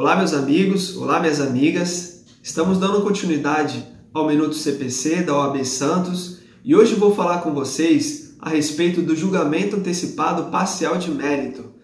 Olá, meus amigos, olá, minhas amigas. Estamos dando continuidade ao Minuto CPC da OAB Santos e hoje vou falar com vocês a respeito do julgamento antecipado parcial de mérito,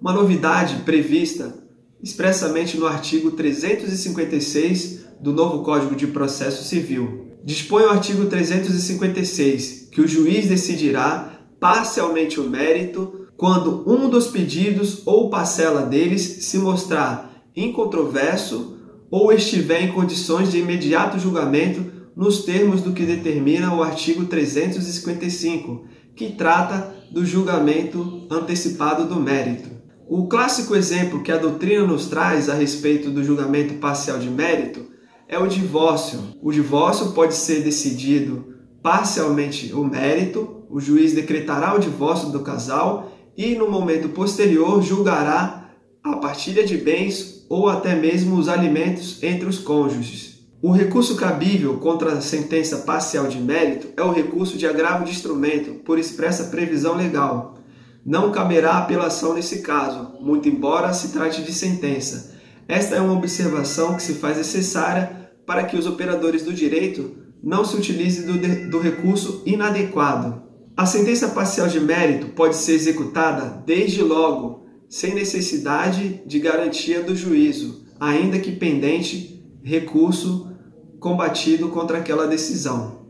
uma novidade prevista expressamente no artigo 356 do novo Código de Processo Civil. Dispõe o artigo 356 que o juiz decidirá parcialmente o mérito quando um dos pedidos ou parcela deles se mostrar incontroverso ou estiver em condições de imediato julgamento nos termos do que determina o artigo 355, que trata do julgamento antecipado do mérito. O clássico exemplo que a doutrina nos traz a respeito do julgamento parcial de mérito é o divórcio. O divórcio pode ser decidido parcialmente o mérito, o juiz decretará o divórcio do casal e, no momento posterior, julgará a partilha de bens ou até mesmo os alimentos entre os cônjuges. O recurso cabível contra a sentença parcial de mérito é o recurso de agravo de instrumento por expressa previsão legal. Não caberá apelação nesse caso, muito embora se trate de sentença. Esta é uma observação que se faz necessária para que os operadores do direito não se utilizem do, do recurso inadequado. A sentença parcial de mérito pode ser executada desde logo sem necessidade de garantia do juízo, ainda que pendente recurso combatido contra aquela decisão.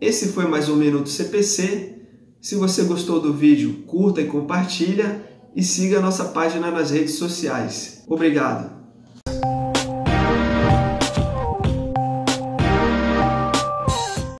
Esse foi mais um Minuto CPC. Se você gostou do vídeo, curta e compartilha e siga nossa página nas redes sociais. Obrigado!